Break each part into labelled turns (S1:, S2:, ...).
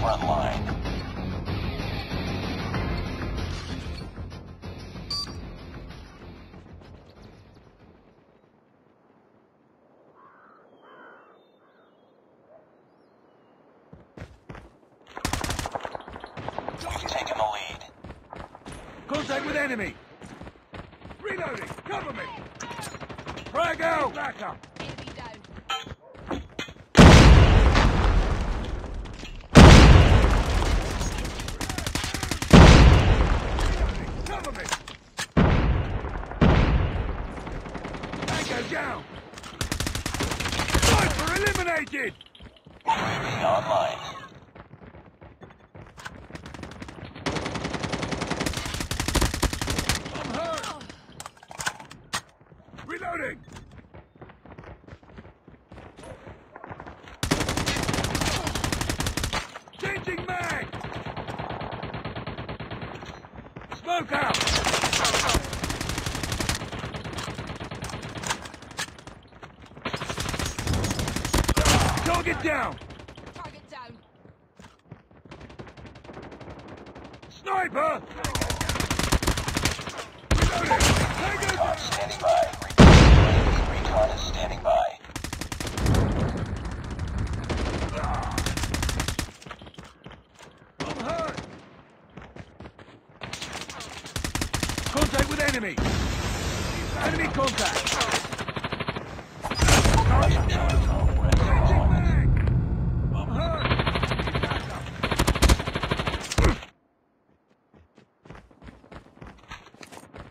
S1: front line. We've taken the lead.
S2: Contact with enemy. Reloading. Cover me. Frag out. Back up.
S3: Enemy down.
S2: Reloading. Cover me. Tango down. Sniper eliminated.
S1: UAV online.
S2: I'm hurt. Reloading. Changing mag. Smoke out. Target down.
S3: Target down.
S2: Sniper. Reloading.
S1: Recon standing by. Recon is standing by.
S2: I'm hurt. Contact with enemy. Enemy contact.
S1: Hunter killer drone ready for
S2: Changing
S1: deployment.
S2: mag. I'm hurt. Need backup.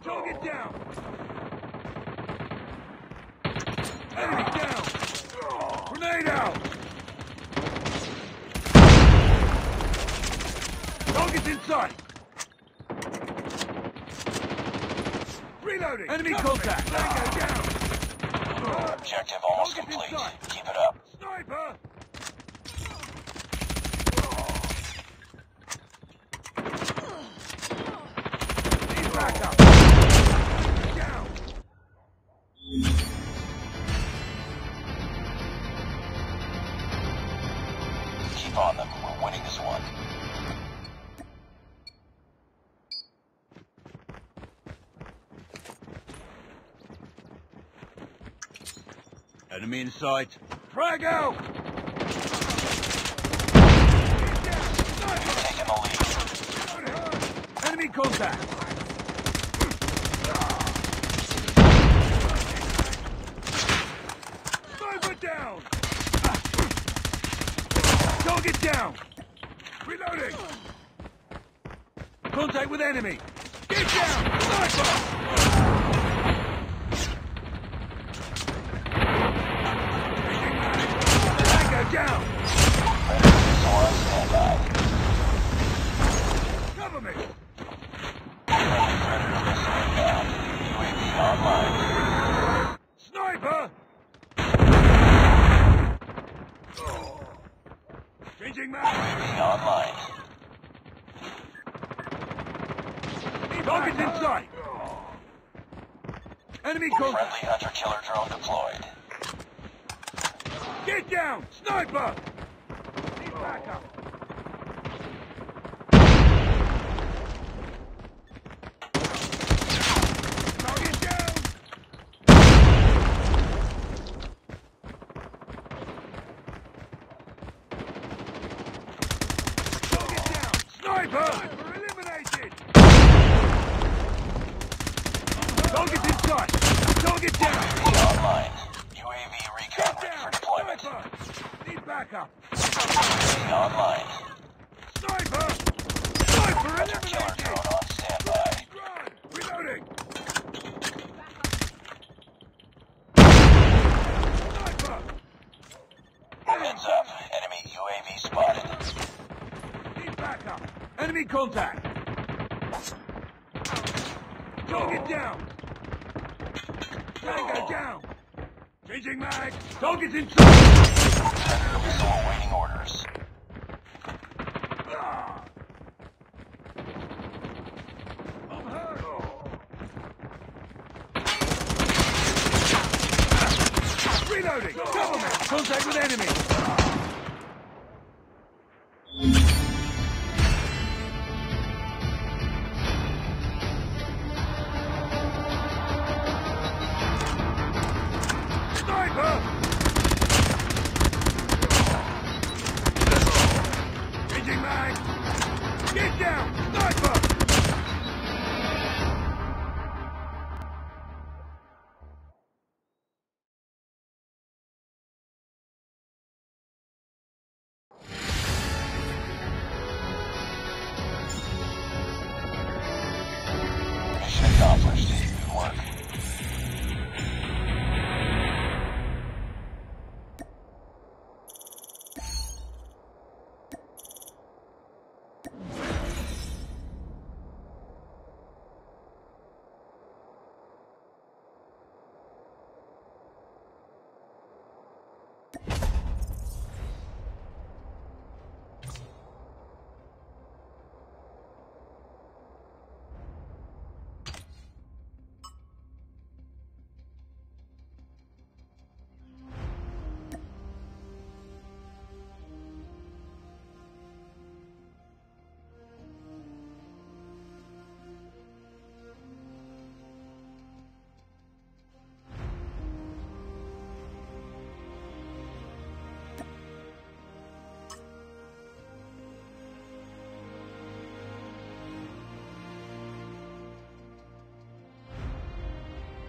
S2: Target down. Enemy down. Grenade out. Target's in sight. Reloading. Enemy contact. Tango down.
S1: Objective almost
S2: Target
S1: complete.
S2: inside.
S1: Keep it up.
S2: Sniper.
S1: Keep on them. We're winning this one.
S2: Enemy in sight. Frag out.
S1: Taking the lead.
S2: Enemy contact. Sniper down. Target down. Reloading. Contact with enemy. Get down. Sniper. Down. Cover me.
S1: Predator missile inbound. UAV online.
S2: Sniper! Changing mag.
S1: UAV online.
S2: Target in sight. Enemy contact.
S1: Friendly hunter killer drone deployed.
S2: Get down! Sniper! Need backup. Target down! Target down! Sniper! Eliminated! Target in sight! Target down!
S1: UAV online. UAV recon ready for deployment.
S2: Sniper! Need backup!
S1: UAV online.
S2: Sniper! Sniper eliminated!
S1: drone on standby.
S2: Run! Reloading! Sniper!
S1: Heads up. Enemy UAV spotted.
S2: Need backup! Enemy contact! Target down! Tango down! Changing mag! Target's in sight!
S1: Predator missile awaiting orders.
S2: Ah! I'm hurt! Reloading! Cover me! Contact with enemy!
S1: Accomplished.